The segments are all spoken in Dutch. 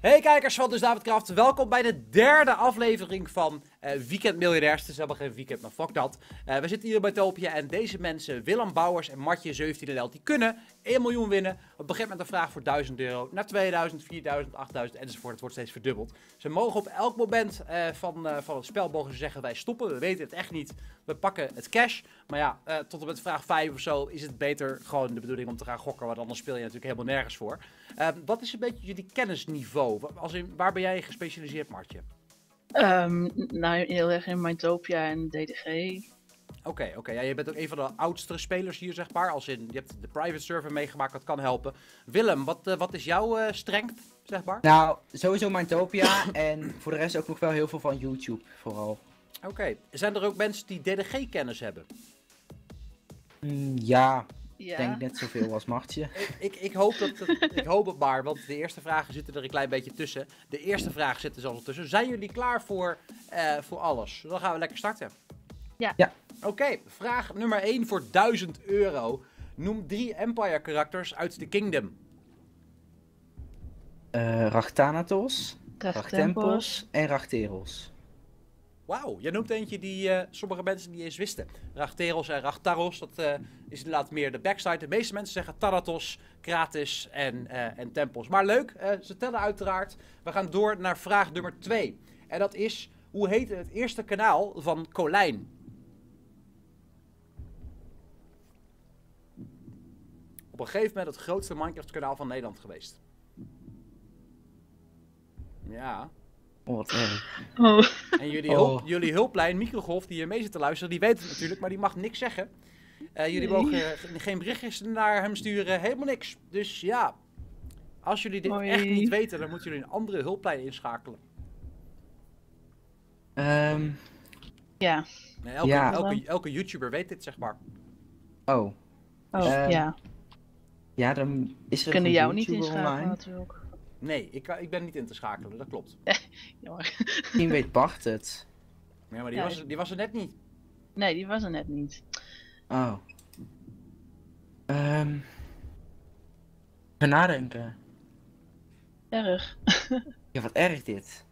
Hey kijkers van Dus David Kraft, welkom bij de derde aflevering van uh, Weekend Miljonairs. Het is helemaal geen weekend, maar fuck dat. Uh, we zitten hier bij Topia en deze mensen, Willem Bouwers en Matje 17 die kunnen 1 miljoen winnen. Het begint met een vraag voor 1000 euro, naar 2000, 4000, 8000 enzovoort. Het wordt steeds verdubbeld. Ze mogen op elk moment uh, van, van het spel mogen ze zeggen wij stoppen, we weten het echt niet. We pakken het cash, maar ja, tot en met vraag 5 of zo is het beter gewoon de bedoeling om te gaan gokken, want anders speel je natuurlijk helemaal nergens voor. wat is een beetje jullie kennisniveau? Als in, waar ben jij gespecialiseerd, Martje? Um, nou, heel erg in Mindtopia en DDG. Oké, oké. Ja, je bent ook een van de oudste spelers hier, zeg maar. Als in, je hebt de private server meegemaakt, dat kan helpen. Willem, wat, uh, wat is jouw uh, strength, zeg maar? Nou, sowieso Mindtopia en voor de rest ook nog wel heel veel van YouTube, vooral. Oké. Zijn er ook mensen die DDG-kennis hebben? Mm, ja, ja. denk net zoveel als Martje. ik, ik, ik, hoop dat het, ik hoop het maar, want de eerste vragen zitten er een klein beetje tussen. De eerste vraag zit er zelfs tussen. Zijn jullie klaar voor, uh, voor alles? Dan gaan we lekker starten. Ja. ja. Oké, vraag nummer 1 voor 1000 euro. Noem drie Empire karakters uit de Kingdom. Uh, Rachtanatos, Rachtempos en Rachteros. Wauw, jij noemt eentje die uh, sommige mensen niet eens wisten. Rachteros en Rachtaros, dat uh, is inderdaad meer de backside. De meeste mensen zeggen Thanatos, Kratis en, uh, en Tempos. Maar leuk, ze tellen uiteraard. We gaan door naar vraag nummer 2. En dat is, hoe heette het eerste kanaal van Colijn? Op een gegeven moment het grootste Minecraft kanaal van Nederland geweest. Ja, Oh, wat erg. Oh. En jullie, hulp, oh. jullie hulplijn, Microgolf, die hier mee zit te luisteren, die weet het natuurlijk, maar die mag niks zeggen. Uh, jullie mogen geen berichtjes naar hem sturen, helemaal niks. Dus ja, als jullie dit echt niet weten, dan moeten jullie een andere hulplijn inschakelen. Um, ja. Nee, elke, ja. Elke, elke, YouTuber weet dit, zeg maar. Oh. Oh, um, ja. Ja, dan is er Kunnen jou niet inschakelen natuurlijk. Nee, ik, ik ben niet in te schakelen, dat klopt. Jammer. Misschien weet Bart het. Ja, maar die, was, die was er net niet. Nee, die was er net niet. Oh. Ehm. Um, nadenken. Erg. ja, wat erg dit.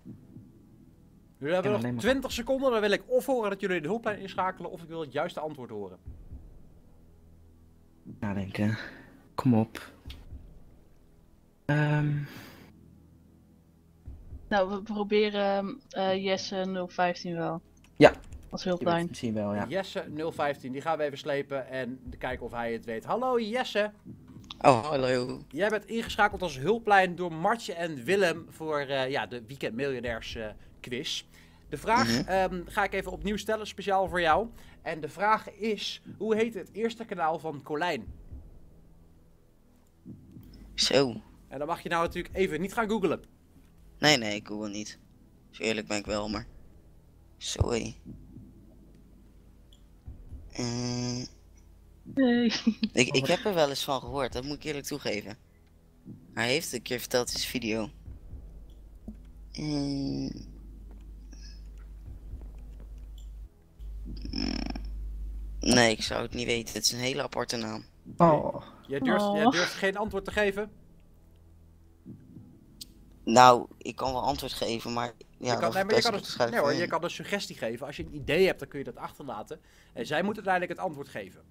Jullie hebben nog 20 seconden, dan wil ik of horen dat jullie de hulplijn inschakelen, of ik wil het juiste antwoord horen. Nadenken. Kom op. Um... Nou, we proberen uh, Jesse 015 wel. Ja. Als hulplijn. Misschien wel, ja. Jesse 015, die gaan we even slepen en kijken of hij het weet. Hallo Jesse. Oh, hallo. Jij bent ingeschakeld als hulplijn door Martje en Willem voor uh, ja, de Weekend Miljonairs uh, quiz. De vraag mm -hmm. um, ga ik even opnieuw stellen, speciaal voor jou. En de vraag is, hoe heet het eerste kanaal van Colijn? Zo. En dan mag je nou natuurlijk even niet gaan googlen. Nee, nee, ik google niet. Zo eerlijk ben ik wel, maar... Sorry. Uh... Nee. Ik, ik heb er wel eens van gehoord, dat moet ik eerlijk toegeven. Hij heeft een keer verteld in zijn video. Uh... Nee, ik zou het niet weten. Het is een hele aparte naam. Oh. Jij durft, oh. jij durft geen antwoord te geven? Nou, ik kan wel antwoord geven, maar... Ja, je kan, nee, maar je kan, dus, nee hoor, je kan een suggestie geven. Als je een idee hebt, dan kun je dat achterlaten. En zij moeten uiteindelijk het antwoord geven.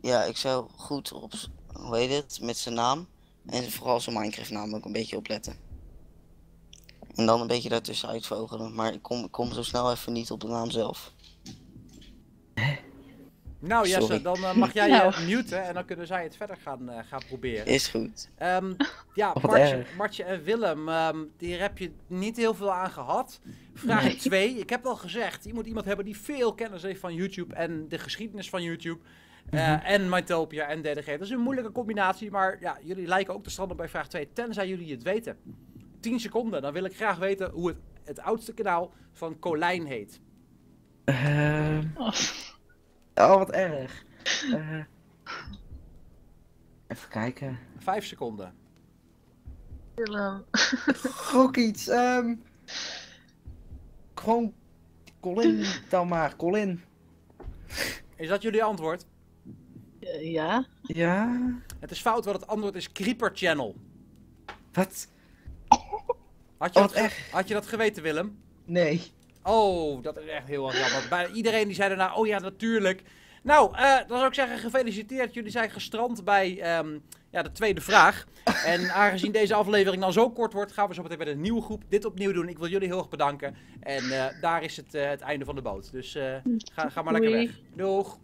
Ja, ik zou goed op, hoe heet het, met zijn naam. En vooral zijn Minecraft naam ook een beetje opletten. En dan een beetje daartussen uitvogelen. Maar ik kom, ik kom zo snel even niet op de naam zelf. Nou Jesse, dan uh, mag jij nou. je muten en dan kunnen zij het verder gaan, uh, gaan proberen. Is goed. Um, ja, Martje, Martje, en Willem, um, hier heb je niet heel veel aan gehad. Vraag 2. Nee. Ik heb al gezegd, je moet iemand hebben die veel kennis heeft van YouTube en de geschiedenis van YouTube. Uh, mm -hmm. En Mytopia en DDG. Dat is een moeilijke combinatie, maar ja, jullie lijken ook te standen bij vraag 2, tenzij jullie het weten. 10 seconden, dan wil ik graag weten hoe het, het oudste kanaal van Colijn heet. Uh... Oh. Oh, wat erg. Uh, even kijken. Vijf seconden. Gok iets. Um, gewoon Colin dan maar. Colin. Is dat jullie antwoord? Uh, ja. Ja. Het is fout, want het antwoord is Creeper Channel. Wat? Had je, Oh, dat, ge- echt? had je dat geweten, Willem? Nee. Oh, dat is echt heel erg jammer. Bij iedereen die zei daarna, oh ja, natuurlijk. Nou, eh, dan zou ik zeggen, gefeliciteerd. Jullie zijn gestrand bij ehm, ja, de tweede vraag. En aangezien deze aflevering dan zo kort wordt, gaan we zo meteen bij de nieuwe groep dit opnieuw doen. Ik wil jullie heel erg bedanken. En eh, daar is het, eh, het einde van de boot. Dus eh, ga, ga maar lekker Doei. weg. Doeg.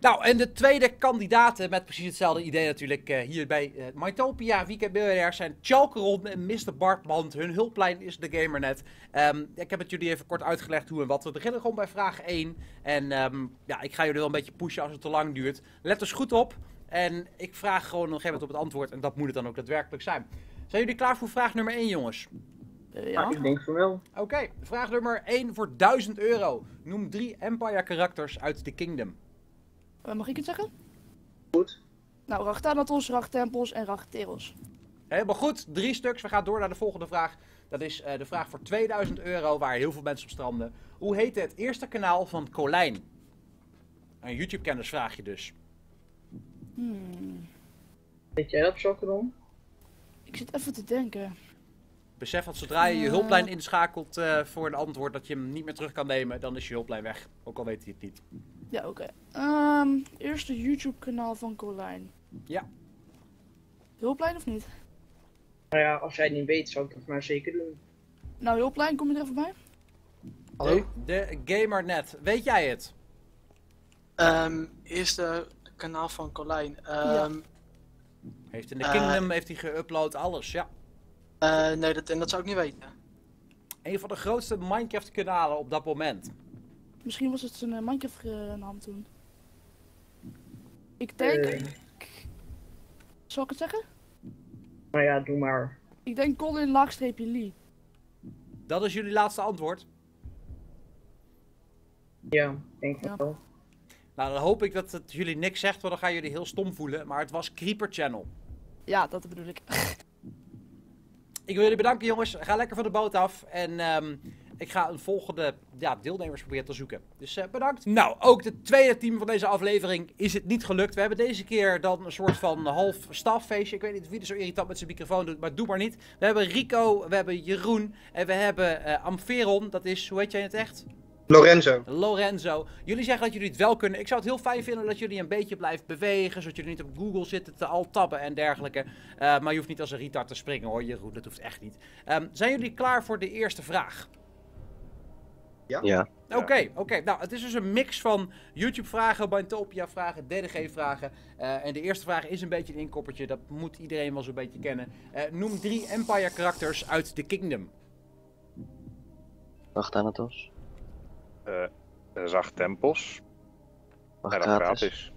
Nou, en de tweede kandidaten met precies hetzelfde idee natuurlijk eh, hier bij eh Mytopia Weekend Biljardair zijn Chalkeron en Mr. Bartmand. Hun hulplijn is de Gamernet. Ehm, ik heb het jullie even kort uitgelegd hoe en wat. We beginnen gewoon bij vraag 1. En ehm, ja, ik ga jullie wel een beetje pushen als het te lang duurt. Let dus goed op. En ik vraag gewoon gegeven moment op het antwoord. En dat moet het dan ook daadwerkelijk zijn. Zijn jullie klaar voor vraag nummer 1, jongens? Eh, ja. Ik denk van wel. Oké, vraag nummer 1 voor 1000 euro. Noem drie Empire karakters uit The Kingdom. Eh, mag ik het zeggen? Goed. Nou, Rachtanatos, Rachtempels en Rachteros. Helemaal goed, drie stuks. We gaan door naar de volgende vraag. Dat is eh, de vraag voor 2000 euro, waar heel veel mensen op stranden. Hoe heette het eerste kanaal van Colijn? Een YouTube-kennisvraagje dus. Hmm. Weet jij dat, Chocodon? Ik zit even te denken. Besef dat zodra je je Eh. hulplijn inschakelt eh, voor een antwoord dat je hem niet meer terug kan nemen, dan is je hulplijn weg. Ook al weet hij het niet. Ja, oké. Ehm, eerste YouTube-kanaal van Colijn. Ja. Hulplijn of niet? Nou ja, als jij het niet weet, zou ik het maar zeker doen. Nou, hulplijn, kom je er even bij? Hallo? De Gamernet, weet jij het? Ehm eerste kanaal van Colijn. Ehm Heeft in de Eh. Kingdom heeft hij geüpload, alles, ja. Eh, nee, dat, en dat zou ik niet weten. Een van de grootste Minecraft-kanalen op dat moment. Misschien was het zijn eh, Minecraft-naam toen. Ik denk... Eh. Zal ik het zeggen? Nou ja, doe maar. Ik denk Colin laagstreepje Lee. Dat is jullie laatste antwoord. Ja, ik denk Ja. wel. Nou, dan hoop ik dat het jullie niks zegt, want dan gaan jullie heel stom voelen. Maar het was Creeper Channel. Ja, dat bedoel ik. Ik wil jullie bedanken, jongens. Ga lekker van de boot af. En ehm, ik ga een volgende ja, deelnemers proberen te zoeken. Dus eh, bedankt. Nou, ook het tweede team van deze aflevering is het niet gelukt. We hebben deze keer dan een soort van half staffeestje. Ik weet niet wie er zo irritant met zijn microfoon doet, maar doe maar niet. We hebben Rico, we hebben Jeroen en we hebben eh Amferon. Dat is, hoe heet jij het echt? Lorenzo. Lorenzo. Jullie zeggen dat jullie het wel kunnen. Ik zou het heel fijn vinden dat jullie een beetje blijft bewegen. Zodat jullie niet op Google zitten te al tappen en dergelijke. Eh, maar je hoeft niet als een retard te springen hoor, Jeroen. Dat hoeft echt niet. Ehm, zijn jullie klaar voor de eerste vraag? Ja. Oké, oké. Nou, het is dus een mix van YouTube-vragen, Bantopia-vragen, DDG-vragen. Eh, en de eerste vraag is een beetje een inkoppertje. Dat moet iedereen wel zo'n beetje kennen. Eh, noem drie Empire-karakters uit The Kingdom. Wacht Thanatos. Eh zacht tempels. Wacht En dat gratis. gratis.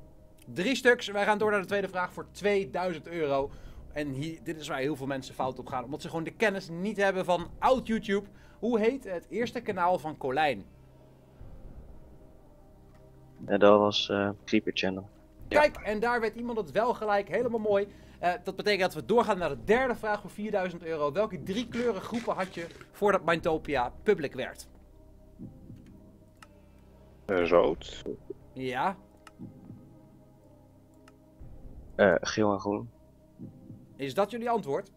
Drie stuks. Wij gaan door naar de tweede vraag voor 2000 euro. En hier, dit is waar heel veel mensen fout op gaan. Omdat ze gewoon de kennis niet hebben van oud YouTube. Hoe heet het eerste kanaal van Colijn? Ja, dat was eh Creeper Channel. Kijk, en daar weet iemand het wel gelijk. Helemaal mooi. Eh, dat betekent dat we doorgaan naar de derde vraag voor 4000 euro. Welke drie kleurengroepen had je voordat Mindtopia public werd? Rood. Ja, Eh, geel en groen. is dat jullie antwoord?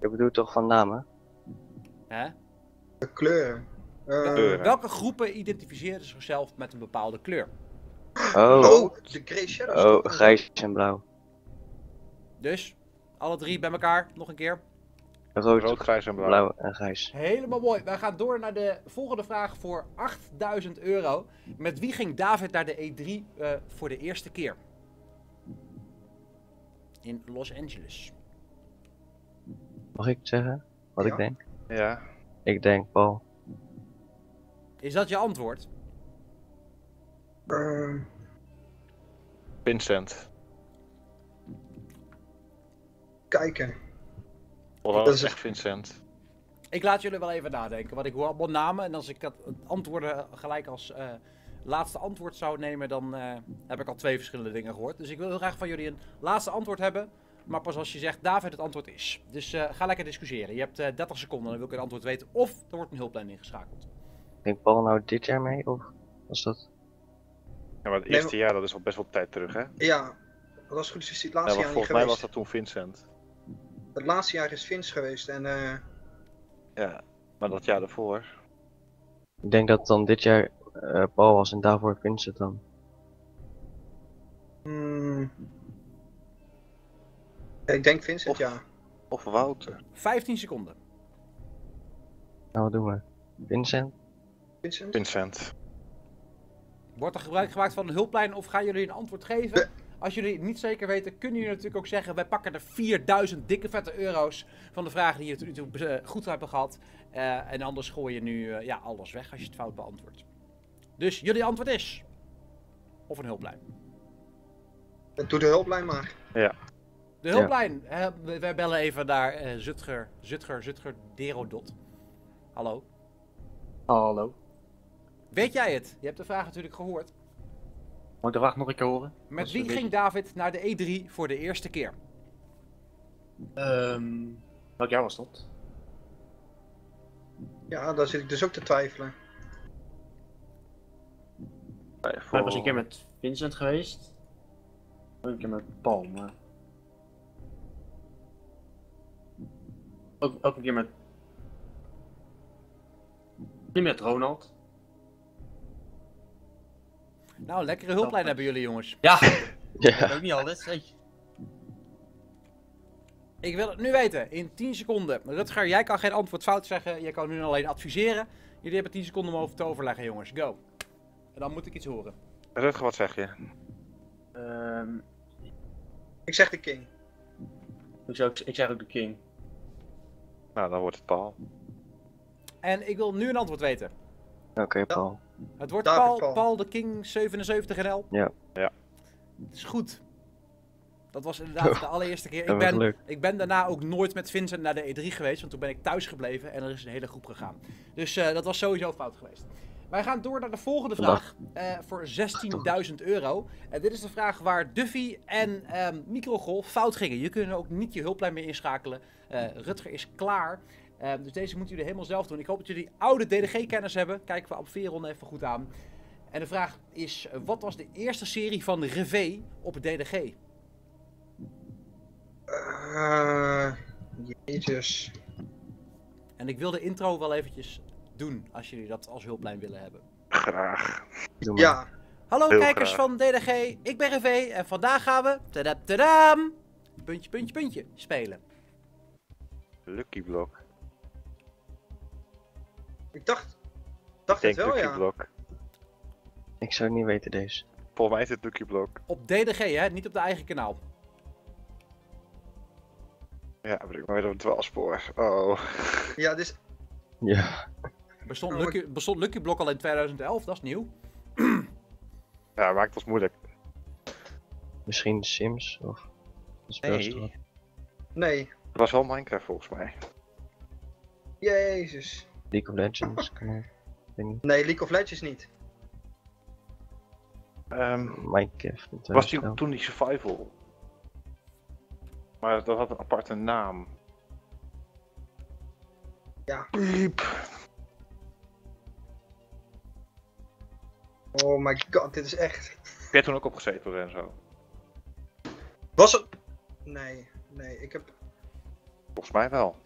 Je bedoelt toch van namen? Hè? De kleuren. Eh, kleuren. Welke groepen identificeerden zichzelf met een bepaalde kleur? Oh, oh, de Grey Shadows. oh grijs en blauw. Dus, alle drie bij elkaar, nog een keer. Rood, Rood, grijs en blauw. blauw en grijs. Helemaal mooi. Wij gaan door naar de volgende vraag voor 8000 euro. Met wie ging David naar de E3 eh, voor de eerste keer? In Los Angeles. Mag ik zeggen wat Ja. ik denk? Ja. Ik denk Paul. Is dat je antwoord? Eh, Vincent. kijken. Dat is echt Vincent? Ik laat jullie wel even nadenken. Want ik hoor allemaal namen. En als ik dat antwoorden gelijk als eh, laatste antwoord zou nemen, dan eh, heb ik al twee verschillende dingen gehoord. Dus ik wil heel graag van jullie een laatste antwoord hebben. Maar pas als je zegt David het antwoord is. Dus eh, ga lekker discussiëren. Je hebt eh 30 seconden, dan wil ik het antwoord weten. Of er wordt een hulplijn ingeschakeld. Ging Paul nou dit jaar mee? Of was dat? Ja, maar het Nee, eerste jaar, dat is al best wel tijd terug, hè? Ja, Ja, dat was goed. Is het laatste want jaar niet volgens mij was dat toen Vincent. Het laatste jaar is Vince geweest en eh, Ja, maar dat jaar daarvoor. Ik denk dat dan dit jaar eh, Paul was en daarvoor Vincent dan. hmm, ik denk Vincent, Of- ja. Of Wouter. 15 seconden. Nou, wat doen we? Vincent? Vincent? Vincent. Wordt er gebruik gemaakt van een hulplijn of gaan jullie een antwoord geven? Als jullie het niet zeker weten, kunnen jullie natuurlijk ook zeggen: wij pakken er 4000 dikke vette euro's van de vragen die je tot nu toe eh, goed hebben gehad. Eh, en anders gooi je nu eh, ja, alles weg als je het fout beantwoordt. Dus jullie antwoord is: of een hulplijn. Doe de hulplijn maar. De hulplijn. eh, we, wij bellen even naar eh, Zutger, Zutger, Zutger, Derodot. Hallo. Hallo. Weet jij het? Je hebt de vraag natuurlijk gehoord. Moet ik de vraag nog een keer horen? Met wie ging David naar de E3 voor de eerste keer? Ehm, welk jaar was dat? Ja, daar zit ik dus ook te twijfelen. Voor... was een keer met Vincent geweest. Ook een keer met Paul, maar... Ook, ook een keer met... Niet met Ronald. Nou, lekkere hulplijn hebben jullie jongens. Ja, Ja. ook niet alles. Hey. Ik wil het nu weten, in 10 seconden. Rutger, jij kan geen antwoord fout zeggen. Jij kan nu alleen adviseren. Jullie hebben 10 seconden om over te overleggen, jongens. Go. En dan moet ik iets horen. Rutger, wat zeg je? Ehm, Ik zeg de King. ik, zou, ik zeg ook de King. Nou, dan wordt het Paul. En ik wil nu een antwoord weten. Oké, Paul. Het wordt Paul, Paul. Paul de King 77 NL. Ja. Ja. Het is goed. Dat was inderdaad de allereerste keer. Ik ben, ik ben daarna ook nooit met Vincent naar de E3 geweest, want toen ben ik thuis gebleven en er is een hele groep gegaan. Dus eh, dat was sowieso fout geweest. Wij gaan door naar de volgende vraag eh, voor 16.000 euro. En dit is de vraag waar Duffy en ehm Microgolf fout gingen. Je kunt ook niet je hulplijn meer inschakelen. Eh, Rutger is klaar. Ehm, dus deze moeten jullie helemaal zelf doen. Ik hoop dat jullie oude DDG-kennis hebben. Kijken we op Veron even goed aan. En de vraag is, wat was de eerste serie van Revé op DDG? Eh, jezus. En ik wil de intro wel eventjes doen, als jullie dat als hulplijn willen hebben. Graag. Ja, Hallo Heel kijkers graag. van DDG, ik ben Revé en vandaag gaan we, tadam, puntje, puntje, puntje, spelen. Lucky Block. Ik dacht, dacht Ik het denk wel, Lucky ja. Block. Ik zou het niet weten deze. Volgens mij is het Lucky Block. Op DDG hè, niet op de eigen kanaal. Ja, ben ik maar weer op het dwaalspoor. Oh. Ja, dit is, Ja. Bestond Lucky, bestond Lucky Block al in 2011, dat is nieuw. Ja, maakt ons moeilijk. Misschien Sims of... Nee. nee. Het was wel Minecraft volgens mij. Jezus. League of Legends. Kan. Nee, League of Legends niet. Ehm, Minecraft. was die toen die survival? Maar dat had een aparte naam. Ja. Piep. Oh my god, dit is echt. Heb jij toen ook opgezeten en zo? Was het? Nee, nee, ik heb. Volgens mij wel.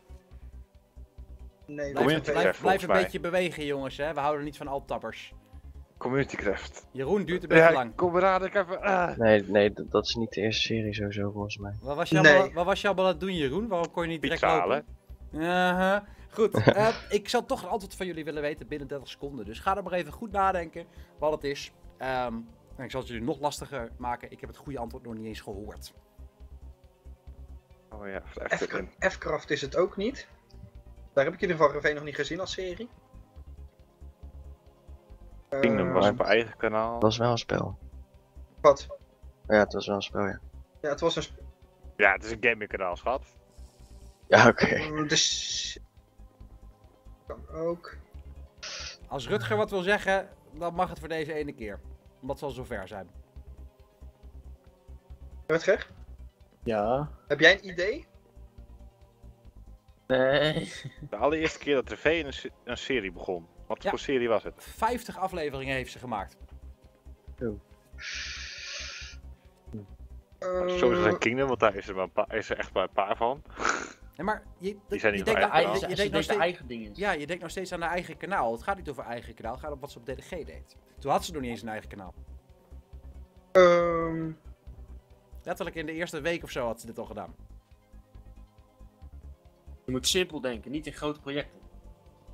Nee, Blijf, het blijf, Craft, blijf een mij. beetje bewegen jongens, hè. we houden niet van altappers. Communitycraft. Jeroen duurt een beetje Ja, lang. kom eraan, ik heb... Ah. Nee, nee, dat, is niet de eerste serie sowieso volgens mij. Wat was je Nee. allemaal, wat was je allemaal aan het doen Jeroen? Waarom kon je niet direct Pizza lopen? Aha. Goed, eh, ik zou toch een antwoord van jullie willen weten binnen 30 seconden. Dus ga er maar even goed nadenken wat het is. Ehm, en ik zal het jullie nog lastiger maken. Ik heb het goede antwoord nog niet eens gehoord. Oh ja. F-Craft is het ook niet. Daar heb ik in ieder geval nog niet gezien als serie. Kingdom was op eigen kanaal. Het was wel een spel. Wat? Ja, het was wel een spel, ja. Ja, het was een. sp- Ja, het is een gaming kanaal, schat. Ja, oké. Mm, Dus. Kan ook. Als Rutger wat wil zeggen, dan mag het voor deze ene keer. Omdat ze al zover zijn. Rutger, Ja. heb jij een idee? Nee. De allereerste keer dat TV een, een serie begon. Wat Ja. voor serie was het? 50 afleveringen heeft ze gemaakt. Eh, Sowieso geen Kingdom, want daar is er, maar een paar, is er echt maar een paar van. Nee, maar je, Die zijn je niet denkt voor nou- eigen je- denkt nog de steeds- eigen dingen. Ja, je denkt nog steeds aan haar eigen kanaal. Het gaat niet over eigen kanaal, het gaat om wat ze op DDG deed. Toen had ze nog niet eens een eigen kanaal. Ehm, Letterlijk in de eerste week of zo had ze dit al gedaan. Je moet simpel denken, niet in grote projecten.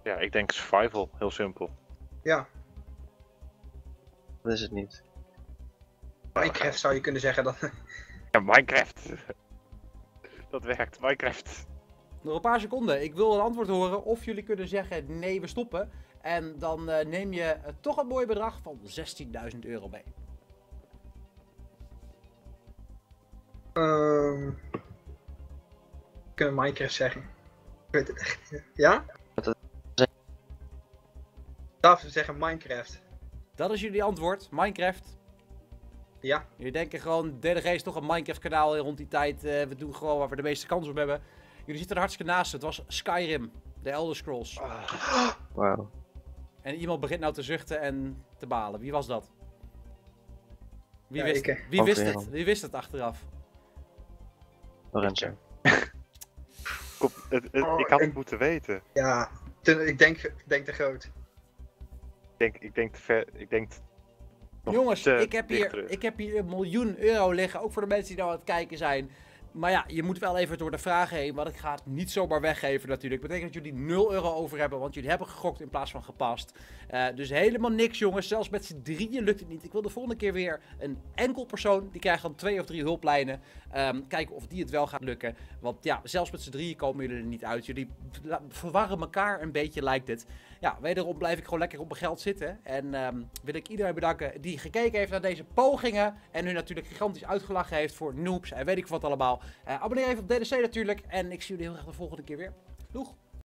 Ja, ik denk survival, heel simpel. ja, Dat is het niet. Minecraft zou je kunnen zeggen. Dat... Ja, Minecraft. Dat werkt, Minecraft. Nog een paar seconden. Ik wil een antwoord horen of jullie kunnen zeggen nee, we stoppen. En dan eh, neem je eh, toch een mooi bedrag van 16.000 euro mee. Ehm, we kunnen Minecraft zeggen. Ik weet het echt niet. Ja? Wat dat- we zeggen Minecraft. Dat is jullie antwoord. Minecraft. Ja. Jullie denken gewoon, DDG is toch een Minecraft kanaal rond die tijd. eh, we doen gewoon waar we de meeste kans op hebben. Jullie zitten er hartstikke naast. Het was Skyrim. De Elder Scrolls. Wauw. En iemand begint nou te zuchten en te balen. Wie was dat? Wie Ja, wist, ik, eh. wie wist het? Wie wist het achteraf? Lorenzo. Kom, het, het- Oh, ik had het ik- moeten weten. Ja, te- ik denk, ik denk te groot. Ik denk, ik denk te ver. Ik denk. Jongens, te ik heb, hier, terug. ik heb hier een miljoen euro liggen. Ook voor de mensen die nou aan het kijken zijn. Maar ja, je moet wel even door de vragen heen. Want ik ga het niet zomaar weggeven natuurlijk. betekent dat jullie 0 euro over hebben. Want jullie hebben gegokt in plaats van gepast. Eh, dus helemaal niks jongens. Zelfs met z'n drieën lukt het niet. Ik wil de volgende keer weer een enkel persoon. Die krijgt dan twee of drie hulplijnen. Ehm, kijken of die het wel gaat lukken. Want ja, zelfs met z'n drieën komen jullie er niet uit. Jullie verwarren elkaar een beetje lijkt het. Ja, wederom blijf ik gewoon lekker op mijn geld zitten. En ehm, wil ik iedereen bedanken die gekeken heeft naar deze pogingen. En u natuurlijk gigantisch uitgelachen heeft voor noobs en weet ik wat allemaal. Eh, abonneer even op DDC natuurlijk. En ik zie jullie heel graag de volgende keer weer. Doeg!